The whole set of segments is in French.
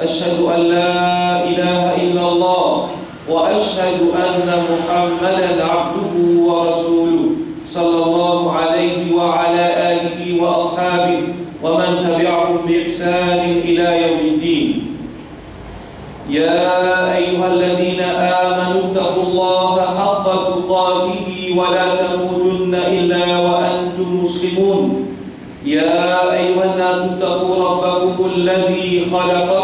أشهد أن لا إله إلا الله وأشهد أن محمدا عبده ورسوله صلى الله عليه وعلى آله وأصحابه ومن تبعهم بإحسان إلى يوم الدين. يا أيها الذين آمنوا اتقوا الله حق تقاته ولا تموتن إلا وأنتم مسلمون. يا أيها الناس اتقوا ربكم الذي خلقكم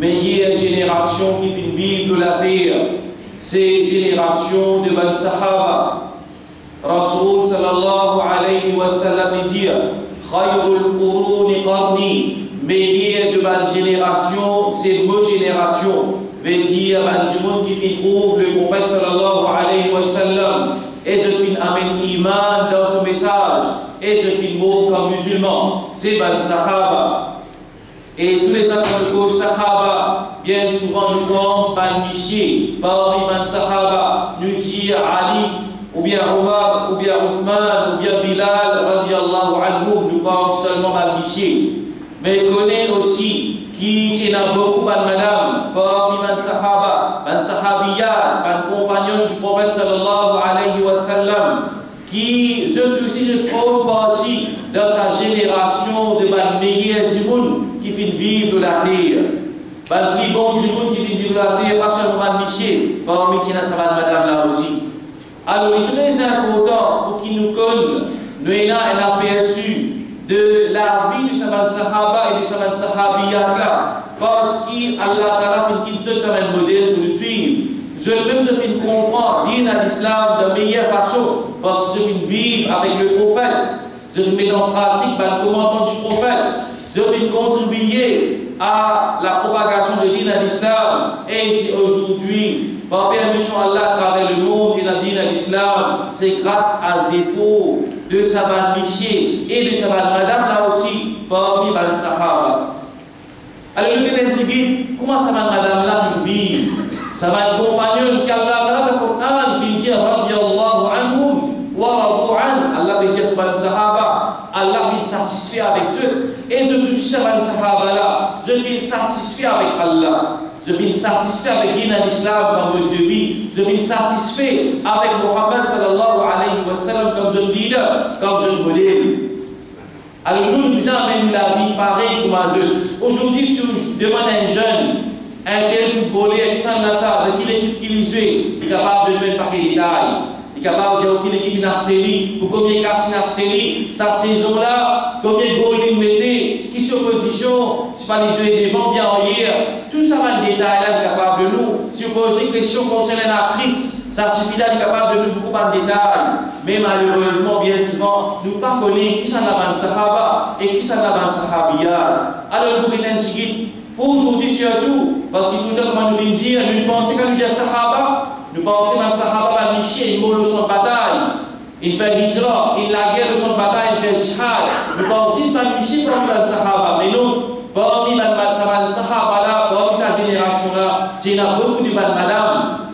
et sœurs en islam, meilleure génération qui fait vivre de la terre, c'est génération de Ban Sahaba. Rasoul sallallahu alayhi wa sallam dit Khayrul quruni qarni, meilleure de ma génération, c'est ma génération. Veut dire, un monde qui trouve le prophète sallallahu alayhi wa sallam, et je fin amène iman dans ce message, et je fin mot comme musulman, c'est Ban Sahaba. Et tous les temps Sahaba, bien souvent nous pensons par parmi Ban Sahaba, nous dit Ali, ou bien Omar, ou bien Othman, ou bien Bilal, radiallahu anhu, nous pensons seulement à. Mais connaît aussi qui tient beaucoup de madame, parmi man sahaba, man sahabiyat, man compagnon du prophète sallallahu alayhi wa sallam, qui, je aussi, je trouve partie dans sa génération de man meilleur du monde qui fait vivre la terre. Man plus bon pas seulement parmi qui n'a sa madame là aussi. Alors, il est très important pour qu'il nous connaisse, nous ayons un aperçu de la vie du Saman Sahaba et du Saman Sahabiyaka, parce qu'Allah Ta'ala fait qu'il se comme un modèle pour le suivre. Je même se comprendre, dire à l'islam de meilleure façon, parce que je fait vivre avec le prophète, je mets en pratique le commandement du prophète, je viens contribuer à la propagation de l'île à l'islam. Et aujourd'hui, par permission à Allah, à travers le monde et la dîne à l'islam, c'est grâce à Zéfo, de Sabal Miché et de Sabal Madame, là aussi, parmi les Sahaba. Alors, le Bézintibit, comment Sabal Madame l'a Sabal compagnon, qu'Allah satisfait avec l'islam comme mode de vie. Je suis satisfait avec Muhammad sallallahu alayhi wa sallam comme jeune leader, comme jeune modèle. Alors nous, nous avons la vie pareille comme adulte. Aujourd'hui, si je demande à un jeune, un tel footballeur, Alexandre Nassar, de quelle équipe il joue, il est capable de mettre par les détails. Il est capable de dire quelle équipe Nastéli, pour combien de casses Nastéli, cette saison-là, combien de goals il mettait, qui sur position, les yeux devant, bien en hier. Tout ça va le détail là, il est capable de nous. Si vous posez une question concernant l'actrice, certificat est capable de nous beaucoup en détail. Mais malheureusement, bien souvent, nous ne pas connaissons qui sont la Sahaba et qui sont la Sahabia. Alors, nous pouvons Aujourd'hui surtout, parce qu'il faut dire comment nous dire, nous pensons quand nous disons Sahaba, nous pensons que Sahaba va nicher, il champ de bataille, il fait hijra, il la guerre de bataille, il fait jihad. Nous pensons que c'est nicher comme le Sahaba, mais non, Kami balmal samal sahabala kami sasini rasuna tina beaucoup de madame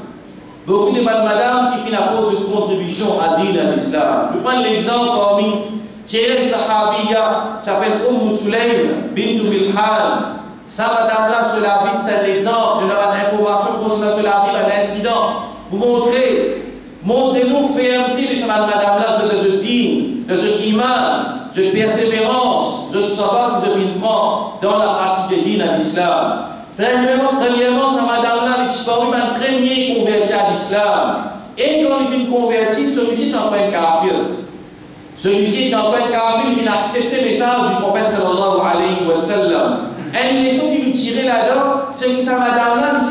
beaucoup de madame qui fait la porte de contribution à dire l'islam. Je prends l'exemple parmi Thierry Sahabiya s'appelle Umm Sulaim bintu Bilhal. Ça madame là sur la vie c'est un exemple, je donne l'information pour cela sur la vie, un incident. Vous montrez, montrez-nous fermeté de madame là sur le dîme, le imam. De persévérance, de savoir que je prends dans la pratique de digne à l'islam. Premièrement, premièrement, ça, madame-là, il pas un premier converti à l'islam. Et quand il vient convertir, celui-ci est en train de kafir. Celui-ci est en train de kafir, il vient accepter le message du prophète sallallahu alayhi wa sallam. Une leçon qui nous tirait là-dedans, c'est que sa madame-là,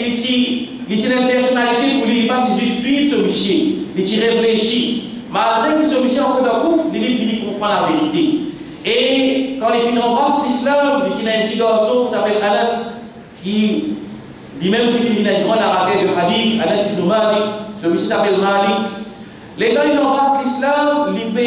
il tient une personnalité pour lui, il pas juste suivre ce monsieur, il réfléchit. Malgré que ce monsieur en fait un coup, il comprendre la vérité. Et quand finit en passe l'islam, il tient un petit garçon qui s'appelle Anas, qui lui-même qui finit une grande arabie de hadith, Anas ibn Malik, ce monsieur s'appelle Malik. Les gars, il en passe l'islam, il peut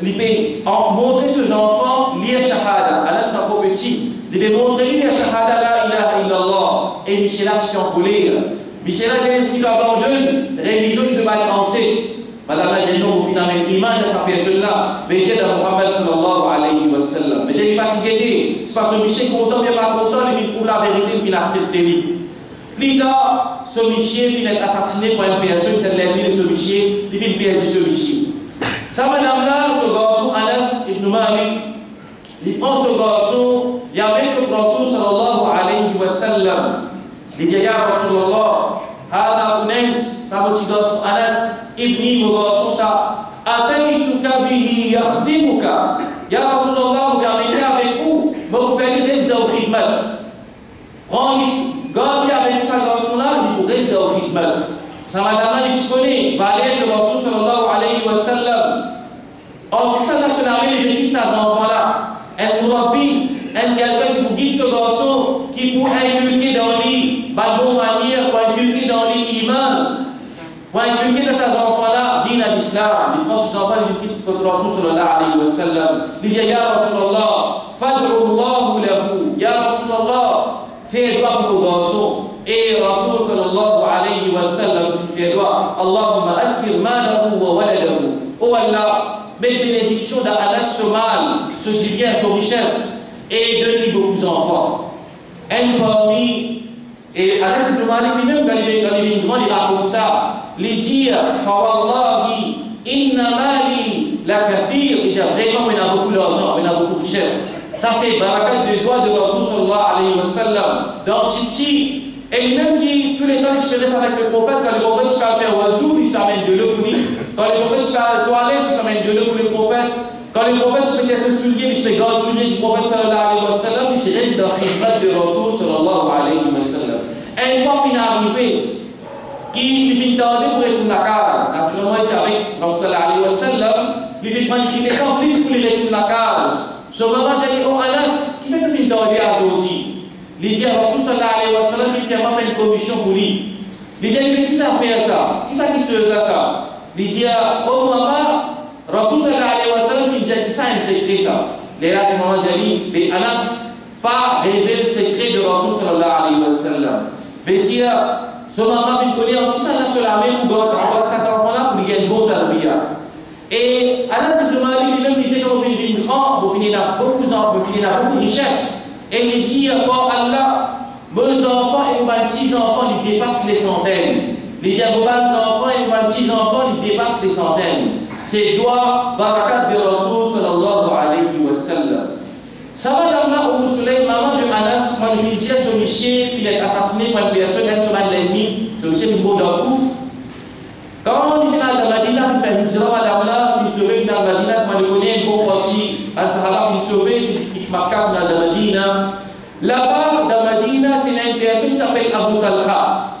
il peut montrer ses enfants lire Shahada. Allah sera trop petit. Il peut montrer lire Shahada la ilaha illallah. Et Michel qui en lire. Michel j'ai ce qu'il abandonne, religion de mal pensée. مادام جنو في نام الإيمان ده صافي سلا بيجي محمد صلى الله عليه وسلم بيجي فاتيكي دي سباسو ميشي كونتون بيان با كونتون لي بيتو لا فيريتي في نكسبتي لي لي دا سوميشي في نت اساسيني بوين بيرسون تشان لي بي سوميشي لي فين بيان دي سوميشي سما نام لا سو غاسو انس ابن مالك لي بونسو غاسو يا بيت الرسول صلى الله عليه وسلم لي جا يا رسول الله هذا انس سابو تشي غاسو انس يخدمك يا رسول الله vous amenez avec vous mais vous faites des khidmat prends garde avec ce garçon là il vous reste au khidmat ça madame dit tu connais valet de Rasul sallallahu alayhi wa مش نعم يبقاش شيطان يفتك الرسول صلى الله عليه وسلم لجي يا رسول الله فادعو الله له يا رسول الله في دعاء رسول إيه رسول صلى الله عليه وسلم في دعاء اللهم أكثر ماله وولده هو لا بالبنديكسيون ده على الشمال سو جيبيان سو ريشيس اي دوني بوكو زانفون ان بامي اي انس بن مالك ميم قال لي قال لي دوني لا بوتسا لي دير فوالله inna mali la kafir, il dit vraiment, a beaucoup d'argent, il a beaucoup de richesse. Ça, c'est barakat de doigt de Rasul alayhi wa sallam. Dans Titi, et lui-même qui, tous les temps, il se avec le prophète, quand le prophète, va faire wazou, il t'amène de l'eau pour lui. Quand le prophète, à la toilette, il t'amène de l'eau pour le prophète. Quand le prophète, il fait ses souliers, il fait garde souliers du prophète, sallallahu alayhi wa sallam, il reste dans le khidmat de Rasul, sallallahu alayhi wa sallam. Et une fois qu'il est arrivé, que lhe vintal de preto na casa, na tua mãe também, não salário ou salam, lhe vinte mais que decão risco lhe leite na casa, sobre a mãe ou alas, que vem vintal de azote, lhe dia Rasul salário ou salam, lhe dia mãe comissão por lhe, lhe dia lhe que isso fez essa, isso aqui que isso essa, lhe dia ou mamá, Rasul salário ou salam, lhe dia que sai se fez lhe dia mamã jali, lhe alas, pas révéler le secret de Rasul sallallahu alayhi wa sallam. Veut dire, ce moment, il connaît, ça n'a sur la va ça s'en là pour y. Et Anas ibn Malik, lui-même, dit encore Allah, mes enfants et mes petits-enfants, ils dépassent les centaines. Les enfants et petits-enfants, dépassent les centaines. C'est doigt, barakat de Rasul sallallahu alayhi wa sallam. Maman de Anas, quand il dit à son monsieur qu'il est assassiné par une personne, elle se bat l'ennemi, son monsieur est mort d'un coup. Quand on dit dans la Madina, il fait une hijra, madame là, il sauve dans la Madina, on connaît un bon parti, un sahaba, il sauve, il marque dans la Madina. Là-bas, dans la Madina, il a une personne qui s'appelle Abu Talha.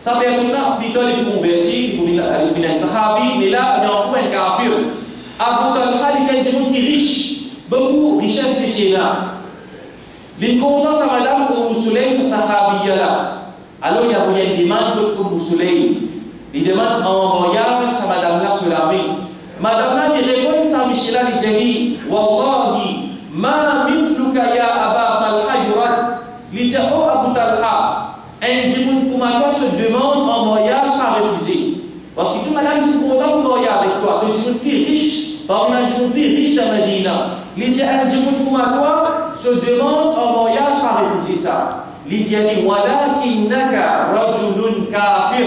Sa personne-là, plutôt, il est converti, il est un sahabi, mais là, il a encore un kafir. Abu Talha, il est un qui est riche beaucoup de Tchéna. L'incompétence à Madame Oumou Soleil, ce sahabiya là. لنكون نصب له أم سليم فصحابية له ألو يهو يندمان لك أم سليم لدمان أمامياوي سمدام لا سلامي مدام لا يغيبون سامشلا لجهي والله ما مثلك يا أبا طلحة يرد لجهو أبو طلحة أن جبن كما se demande en mariage pas refusé. Parce que tout madame dit qu'on a marié avec toi, que tu es plus riche, parmi les plus riches de Medina. Il dit, je vous pour ma toi, se demande en voyage par refuser ça. Lydia dit Walakinnaka rajulun kafir.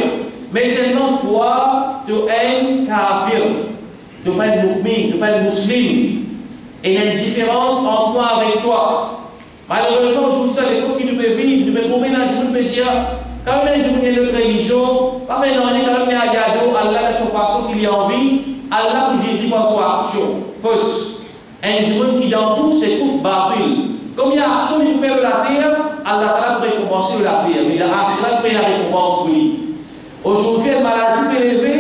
Mais seulement toi, tu es un kafir. Tu pas un tu un musulman. Et il entre moi avec toi. Malheureusement, aujourd'hui, dans l'époque qui nous peut vivre, nous pouvons trouver dans le peut dire quand même je connais notre religion, quand à Allah son façon qu'il y a envie, Allah Jésus par son action. Fausse un djimoun qui dans tout c'est tout batil. Comme il y a action qu'il fait de la terre, Allah Ta'ala peut récompenser de la terre, mais il a akhira peut la récompense pour lui. Aujourd'hui, une maladie peut élever,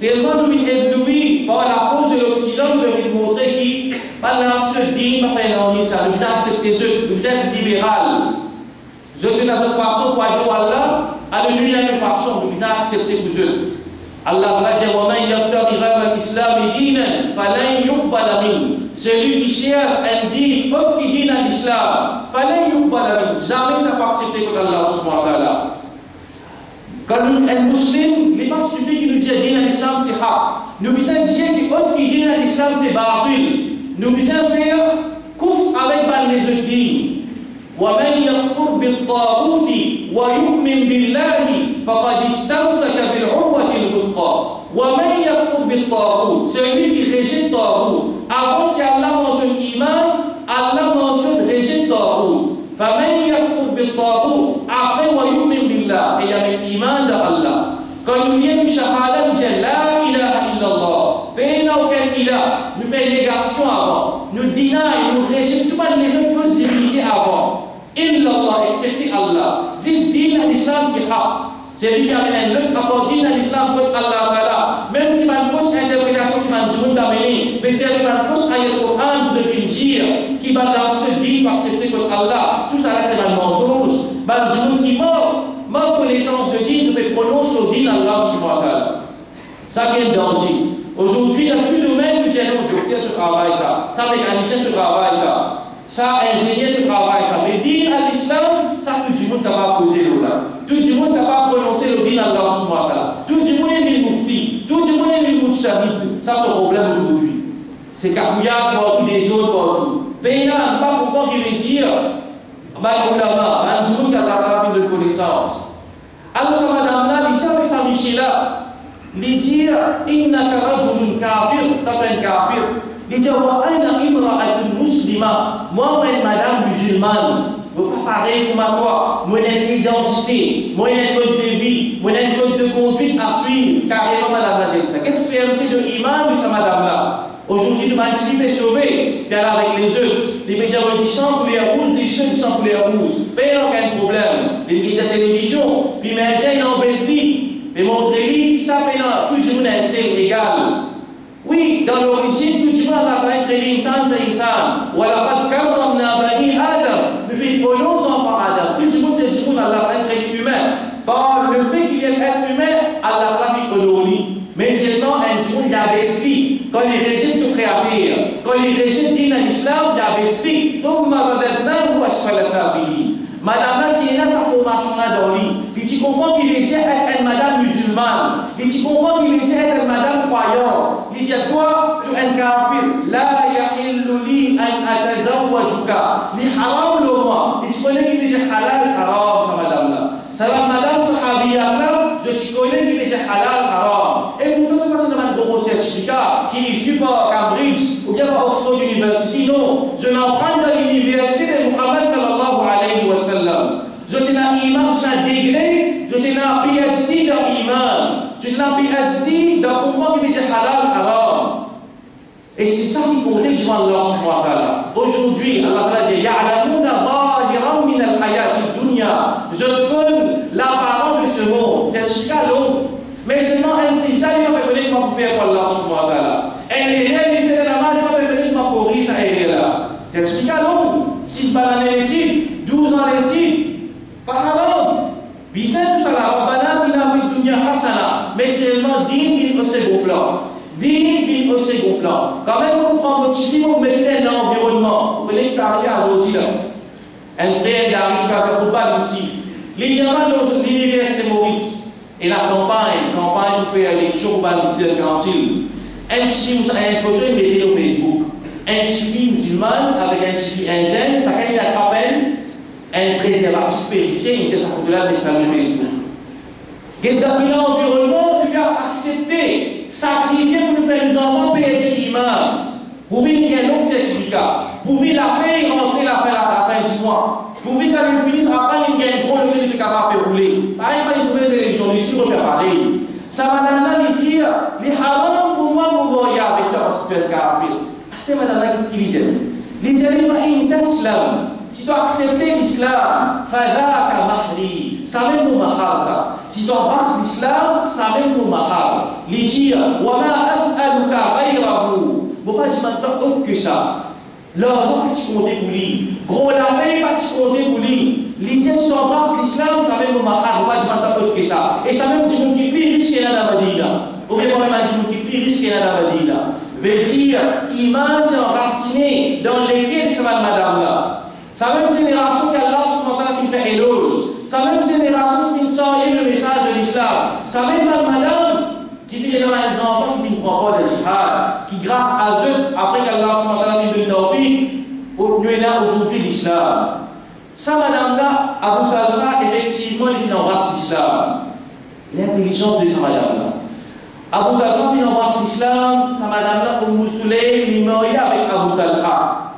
tellement nous sommes éblouis par la cause de l'Occident, nous devons montrer qui, par la ce digne, pas faire un ça, nous avons accepté ce, nous êtes libéral. Je suis dans cette façon pour aller Allah, à l'une d'une façon, nous avons accepté pour eux. Allah va dire وَمَنْ يَبْتَغِ غَيْرَ الْإِسْلَامِ دِينًا فَلَنْ يُقْبَلَ مِنْهُ Celui qui cherche un din, autre qui dit à l'islam, مِنْهُ Jamais ça va accepter contre Allah subhanahu wa ta'ala. Quand un musulman, n'est pas suffit qu'il nous dise din à l'islam c'est haq. Nous besoin dire que autre qui dit à l'islam c'est batil. Nous besoin faire kouf avec les autres. ومن يكفر بالطاغوت ويؤمن بالله فقد استمسك بالعروة الوثقى ومن يكفر بالطاغوت celui l'islam qui haq c'est lui qui amène un rapport din à l'islam contre Allah Ta'ala. Même qui va une fausse interprétation qui va nous d'amener mais c'est une fausse ayat Coran de dire qui va dans ce din pour accepter contre Allah. Tout ça là c'est un mensonge. Du qui mort ma connaissance de din je vais prononcer au din Allah subhanahu wa ta'ala. Ça qui est danger. Aujourd'hui dans tout domaine nous disons docteur ce travail ça. Ça mécanicien ce travail ça. Ça, ingénieur, ce travail, ça. Mais dire le monde n'a pas posé là. Tout le monde n'a pas prononcé le din Allah subhanahu wa ta'ala. Le monde est le mufti. Le monde est le mujtahid. Ça, c'est le problème aujourd'hui. C'est cafouillage partout, des autres partout. Pénal, pas comprendre qu'il veut dire. Bah, ulama, un monde qui a la de connaissance. Alors, ça, madame là, il dit avec sa Michela, il dit, innaka rajulun kafir, t'as un kafir. Il dit, wa ana imra'atun muslima. Moi, moi, une madame musulmane. Comme à toi. Moi, j'ai une identité. Un code de vie. Un code de conduite à suivre. Carrément, madame la ça. Quelle fierté de iman de sa madame-là. Aujourd'hui, nous avons dit, mais sauvé. Là, avec les autres. Les médias ont dit sans couleur rouge, les jeunes sans couleur rouge. Mais il n'y a aucun problème? Les médias de télévision, puis médias, ils ont Mais montrer-lui, qui s'appelle tout le monde est égal. Oui, dans l'origine, tout le monde a créé l'insan, c'est insan. Walaqad karramna ربك لحرام لوما يتكولين كي تجي حلال حرام سمالامنا سلام مالام صحابياتنا زو تكولين كي تجي حلال حرام. اي بوتو سمالامنا دوغوسيت شيكا كي يسوي با كامبريدج ou bien par Oxford University pour Rijman Allah subhanahu wa ta'ala. Aujourd'hui, Allah dit dhahiran min al-hayati dunya. Je donne l'apparence de ce monde. C'est jusqu'à l'homme. Mais seulement un sijda, il m'a permis de faire pour Allah subhanahu wa ta'ala. Il fait la masse, il m'a permis de pour C'est jusqu'à l'homme. 6 bananes l'éthique, 12 ans. Par exemple, visez tout cela. Rabbana, il a fait dunya hasana. Mais seulement digne au second plan. Digne au second plan. Quand même, on prend votre chiffre, vous mettez venez parler à Rodi là. Un frère qui arrive à Karouban aussi. Les diamants de l'université Maurice et la campagne, campagne pour faire l'élection au ministère council. Un chiffre, un photo, il mettait au Facebook. Un chiffre musulman avec un chiffre indien, ça gagne la campagne, un préservatif périssé, il dit ça photo là, il ça sur Facebook. Dans l'environnement, il a accepté, sacrifié pour nous faire des enfants payer imam. Pour vivre un long certificat. Pour vivre la paix, rentrer la fin, la fin du mois. Pour vivre quand il finit, après il gagne gros, le est capable de rouler. Pareil, pas une nouvelle religion, ici, on faire pareil. Ça va dans la dit, les haram pour moi, pour moi, il y a avec toi, que tu es kafir. C'est madame qui dit, djihadistes, taslam. Si tu as accepté l'islam, fadaka mahri, ça même pour mahar ça. Si tu embrasses l'islam, ça même pour mahar. Les dire, wa ma as'aluka. Pas dire maintenant autre que ça. L'argent pas tu compter pour lui. Gros la paix pas tu pour lui. L'idée si tu embrasses l'islam, ça même pour mahar. Bon, pas dire maintenant autre que ça. Et ça même tu multiplies risque qu'il y la Madina. Ou bien moi même tu multiplies risque qu'il y la Madina. Veut dire, iman enraciné dans lesquels ça va madame là. Sa même génération qu'Allah subhanahu qui fait éloge. Sa même génération qui sort le message de l'islam. Sa même madame qui fait dans les enfants qui ne prend pas de jihad. Qui grâce à eux, après qu'Allah subhanahu lui donne tawfiq, nous est là l'islam. Sa madame-là, Abu Talha, effectivement, il embrasse l'islam. L'intelligence de sa madame-là. Abu Talha, il embrasse l'islam. Sa madame-là, Umm Sulaym, il est marié avec Abu Talha.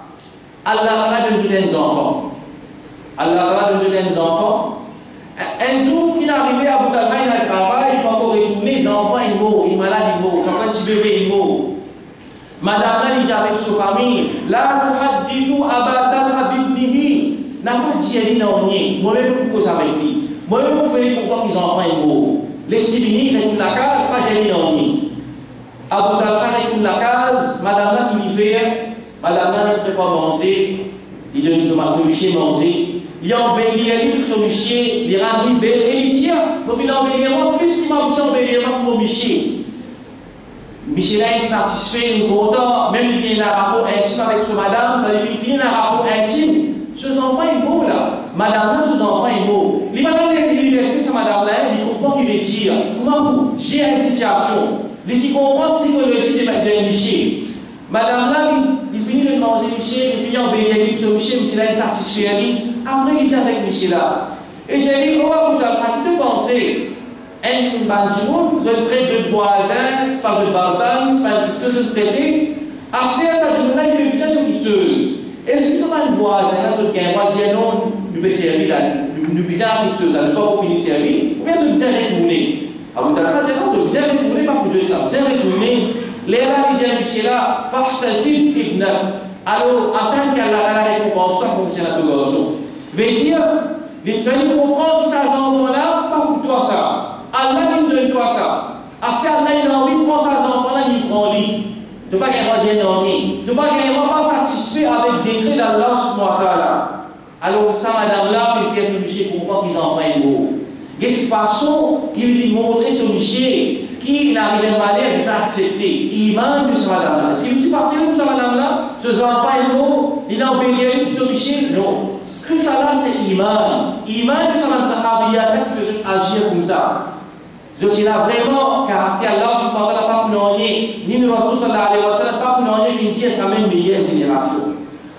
Allah va nous donner des enfants. Allah va nous donner des enfants. Un jour, il est arrivé à Boutalma, il a travaillé, il va encore retourner, les enfants, ils mourent, ils malades, ils mourent, quand un petit bébé, il mourent. Madame là, il dit avec sa famille, La tuhaddidu abatal habibnihi. N'a je fais pour voir qu'ils enfants, ils mourent. Les civils, ils retournent la la case, madame Madame il ne peut pas manger, il donne son monsieur manger. Il a embelli lui son monsieur, il rend lui belle et il il a embelli moi, plus qu'il m'a dit embelli moi pour. Michel il est satisfait, il est content, même il vient un rapport intime avec son madame, il finit un rapport intime. Ce enfant est beau là. Madame là, ce enfant est beau. De l'université, c'est madame là, il comprend qu'il veut dire. Comment vous gérez une situation? Il dit psychologie de Michel. Madame là, il, il finit de manger Michel, il finit en bénéfice de ce Michel, Michel il satisfait Après, il dit avec Michel là. Et j'ai dit, oh, vous avez pensé un bâtiment, vous êtes près de voisin, c'est pas de bardane, c'est pas une je dis, mais ça, c'est une chose. Et si c'est pas une voisin, là, c'est un moi, j'ai non, nous bizarre là, ne pas servir, ou bien bien retourner. Ah, vous dit, non, pour jouer ça, bien retourner. Les il dit à Michel là, ibn. Alors, attends qu'elle a la récompense, pas comme c'est garçon. Veut dire, il fallait comprendre ça, là, pas pour toi ça. Allah qui donne toi ça. Allah il a envie de prendre là, il prend lui. Tu ne pas gagner j'ai. Tu ne pas gagner pas satisfait avec décret d'Allah subhanahu wa ta'ala. Alors ça, madame là, il fait ce monsieur comprend qu'ils enfants est beau. De toute façon, qu'il lui montrer ce monsieur qui n'arrive pas à les accepter. Iman de ce madame là. Si vous dites passez où ce madame là, ce enfant est beau, il a obéi ce monsieur, non. Ce que ça là, c'est iman. Iman de ce madame sahabiyat qui faisait agir comme ça. زوجين أبليمو كأختي الله سبحانه وتعالى باب نوني نين رسول صلى الله عليه وسلم باب نوني من جيه سامين من جيه زين راسيو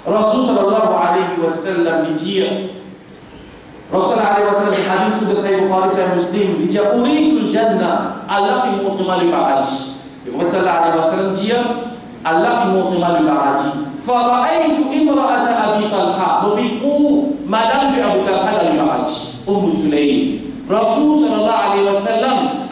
رسول صلى الله عليه وسلم من جيه رسول الله عليه وسلم في حديث سيد سيد بخاري سيد مسلم من جيه أريد الجنة الله في مقدمة لبعاج يقول صلى الله عليه وسلم جيه الله في مقدمة لبعاج فرأيت امرأة أبي طلحة. وفيه مدام أبو طلحة لبعاج أم سليم رسول صلى الله عليه وسلم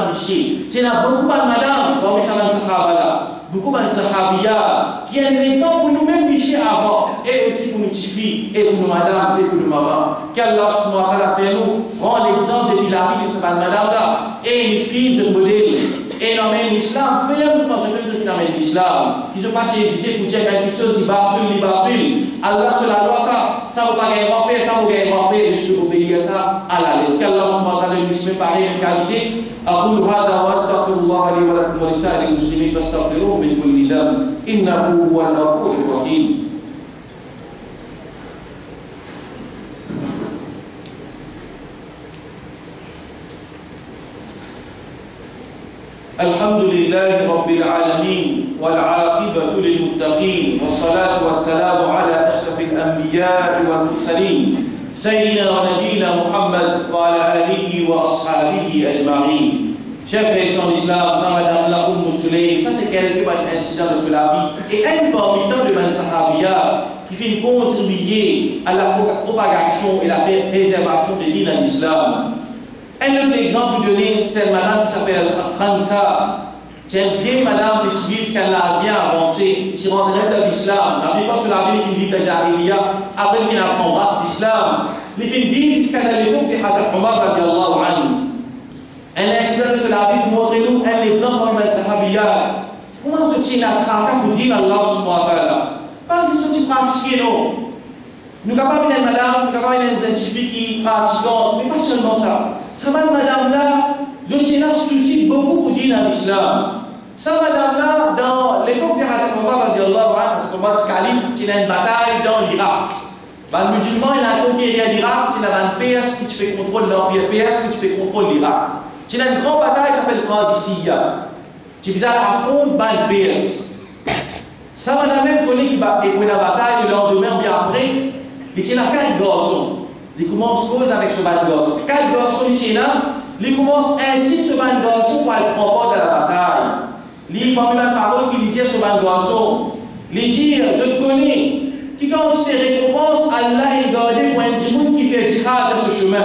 de Michel. Tu beaucoup qui est un exemple pour nous-mêmes et aussi pour et pour et pour nous l'exemple de de là et ils suivent ce modèle. Et l'islam ferme dans ce que nous dans l'islam. Qui ne sont pas hésiter pour dire quelque chose qui battu, qui battu. Allah sur la loi ça, ça vous pas gagner faire, ça vous gagner faire, je peux obéir à ça à la lettre. Qu'Allah subhanahu wa ta'ala nous met pareille qualité. أقول هذا وأستغفر الله لي ولكم ولسائر المسلمين فاستغفروه من كل ذنب إنه هو الغفور الرحيم الحمد لله رب العالمين والعاقبة للمتقين والصلاة والسلام على أشرف الأنبياء والمرسلين سيدنا ونبينا محمد وعلى آله وأصحابه أجمعين Chers frères en islam, ça madame la Umm Sulaym, ça c'est quelques incidents de la vie. Et un parmi tant de Sahabia qui fait contribuer à la propagation et la préservation des lignes en islam. Un autre exemple de ligne, c'est une madame qui s'appelle Khansa. C'est une vieille madame de Tibis qui a bien avancé, qui rentrait dans l'islam. La plupart sur la vie qui vit de Jahiliya, après qu'il a combattu l'islam. Les filles vivent jusqu'à l'époque de Hazrat Omar radiallahu anhu. Un incident sur la vie pour montrer nous un exemple un sahabiya. Comment se tient la traque pour dire Allah subhanahu wa ta'ala Pas si ce type pratiqué, non. Nous sommes capables d'une madame, nous sommes capables d'un scientifique qui pratique, mais pas seulement ça. Cette madame-là, je tiens à beaucoup pour dire dans l'islam. Cette madame-là, dans l'époque de Hassan Omar, Hassan Omar, calife, y a une bataille dans l'Irak. Ben, le musulman, il a conquérir l'Irak, il a un PS qui fait contrôle l'Empire PS, qui fait contrôle l'Irak. Il a une grande bataille qui s'appelle Qadisiyya. Tu bizarre affronte ben, le PS. Ça, madame, même connu qui va épouser la bataille, le lendemain, bien après, il tient à quatre garçons. Il commence cause avec ce bas garçon. Quatre garçons, il commence ainsi ce bas garçon pour le prendre dans la bataille. Il parmi la parole qu'il dit ce bas garçon. Il dit, je connais. Qui quand te récompenses, Allah est gardé pour un djimoun qui fait jihad dans ce chemin.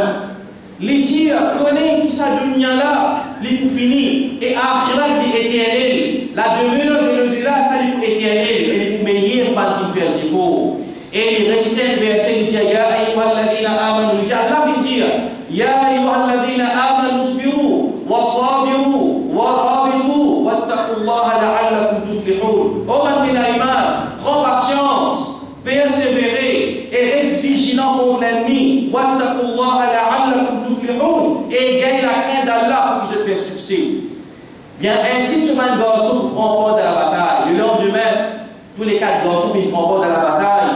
Il dit, connais qui sa dunya là, il pour finir. Et akhirat est éternel. La demeure de l'au-delà, ça est آمنوا جعلنا في يا أيها الذين آمنوا اصبروا وصابروا ورابطوا واتقوا الله لعلكم تفلحون Hommes de l'Iman, prends patience, persévérez et reste vigilant pour l'ennemi. واتقوا الله لعلكم تفلحون et gagnez la crainte d'Allah pour vous faire succès. Bien, ainsi Souman Gorsou prend part dans la bataille. Le lendemain, tous les quatre garçons ils prennent part dans la bataille.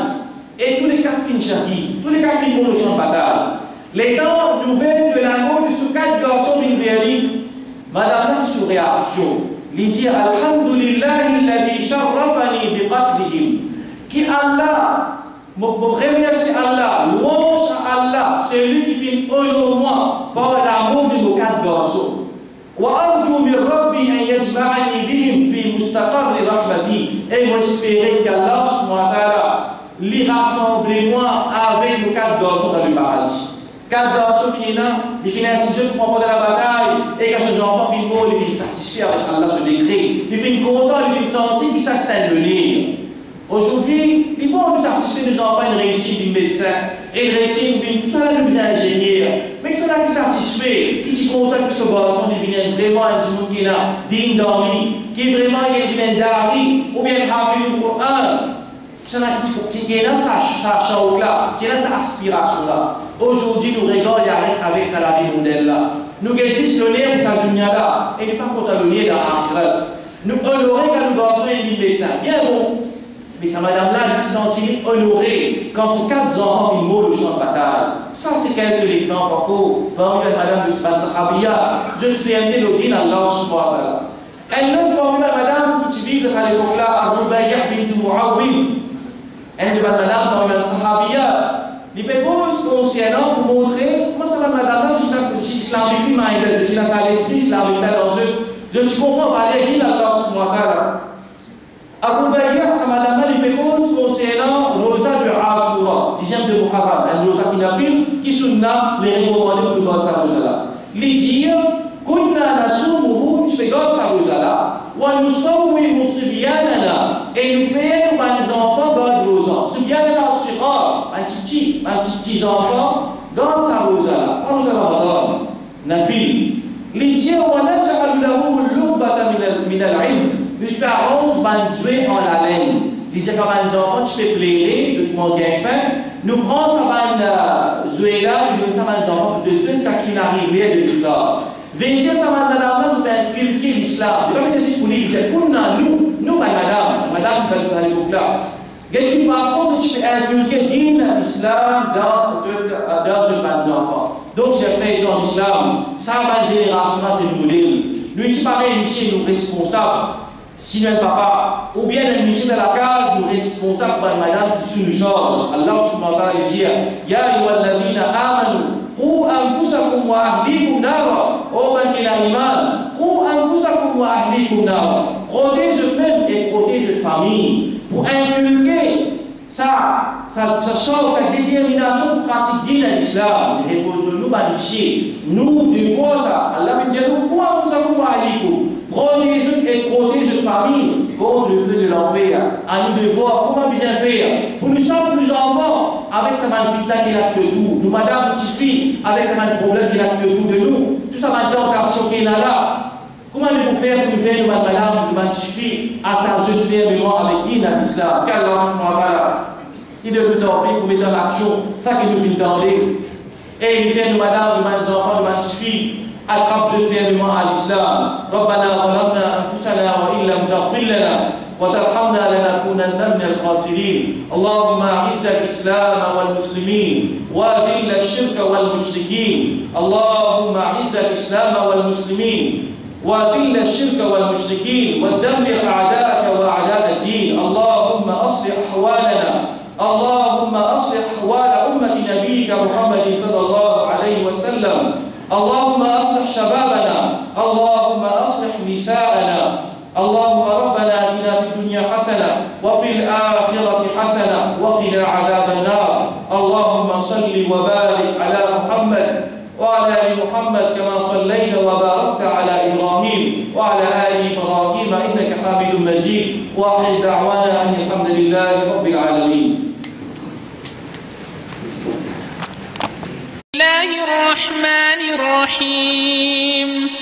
Et tous les quatre finissent shahid. Tous les quatre Explicative nous sommes bâtards. Les temps nouvelles de la mort de ce quatre garçons d'une riviériques, Madame Lam sur réaction, lui dit Alhamdulillah, il a dit Sharrafani bi qatlihim. Qui Allah, mon remercie Allah, louange à Allah, celui qui fait honneur moi par la mort de nos quatre garçons. وأرجو من ربي أن يجمعني بهم في مستقر رحمتي أي espérer les rassemble-moi avec nos quatre garçons dans le paradis. Quatre garçons féminins, ils finissent Dieu pour prendre la bataille, et quand ces enfants finissent mort, ils finissent satisfaits avec Allah ce décret. Ils finissent contents, ils finissent sentis s'abstiennent de lire. Aujourd'hui, ils vont nous satisfaire nos enfants, ils réussissent du médecin, et ils une tout ça, nous ingénieurs. Mais que ça là qui satisfait, qui est content que ce garçon devienne vraiment un est digne d'envie, qui est vraiment il devient dari, ou bien il a vu le Coran. Qui est dans sa, sa chambre là, qui est dans sa aspiration là. Aujourd'hui, nous regardons avec sa la vie mondiale là. Nous le lien de sa dunya là, et nous pas le lien dans l'akhirat. Nous honorer quand nous garçons et nous médecins. Bien bon. Mais sa madame-là, elle se sentit honorée quand son quatre enfants mourent au champ de bataille. Ça, c'est quelques exemples encore. Parmi la madame de Sahabia, je fais un mélodie Allah subhanahu wa ta'ala. Elle-même, parmi la madame qui vit de cette époque-là, Arubayah bintu Muawid. Elle de fait cause consciemment pour montrer, moi, ça va madame-là, je suis islam, puis minded, je suis dans l'esprit islam, dans eux. Je ne comprends pas les lignes d'Allah subhanahu wa ta'ala. Abu Bakr sama madame il fait cause concernant Rosa de Ashura, dixième de Muharram, un Rosa qui n'a fait, qui sunna les recommandés pour God sa Rosa là. Les dire, كنا نصومه مش في sa Rosa là, ونصوم صبياننا nous faisons différentes bandits ont la même. Les enfants, je fais je. Nous prenons sa bande Zuela, euh, nous donnons enfants, nous ce de. Venir sa bande la nous inculquer l'islam. Dit que nous, nous, madame, il y a une façon de inculquer l'islam dans ce euh, enfants. Donc, j'ai fait son islam. Ça, ma génération, c'est le. Nous, je pareil ici, nous responsables si même papa, ou bien le monsieur de la case, nous responsable par madame qui sous nous charge. Allah subhanahu wa ta'ala dit Ya ayyuhalladhina amanu qu anfusakum wa ahlikum nara. Oh ben qui a iman, qu anfusakum wa ahlikum nara. Protège même et protège famille pour inculquer ça, ça, ça change sa détermination pour pratiquer l'islam. Repose-nous, magnifier. Nous devons ça. Allah dire, nous, quoi, nous savons pas Protège et protège famille contre le feu de l'enfer. À nous de voir comment bien faire. Pour nous sommes plus enfants, avec sa manifita qui a de tout. Nous, madame, petite fille, avec sa man problème qui a tout de nous. Tout ça, ma tentation qui est là. Comment nous faire pour nous faire, madame, nous, petite fille, attention de faire mémoire avec qui dans l'islam Qu'Allah, subhanahu wa ta'ala, il devait nous faire pour mettre en action ça que nous finissons Et il fait, madame, nous, enfants, nous, petites filles, القبض في مع الإسلام. ربنا ظلمنا أنفسنا وإن لم تغفر لنا وترحمنا لنكونن من الخاسرين. اللهم أعز الإسلام والمسلمين وأذل الشرك والمشركين. اللهم أعز الإسلام والمسلمين وأذل الشرك والمشركين ودمر أعداءك وأعداء الدين. اللهم أصلح أحوالنا. اللهم أصلح أحوال أمة نبيك محمد صلى الله عليه وسلم. اللهم أصلح شبابنا اللهم أصلح نساءنا اللهم ربنا آتنا في الدنيا حسنة وفي الآخرة حسنة وقنا عذاب النار. اللهم صل وبارك على محمد وعلى آل محمد كما صليت وباركت على إبراهيم وعلى آل إبراهيم إنك حميد مجيد. وآخر دعوانا أن الحمد لله رب العالمين الله الرحمن الرحيم.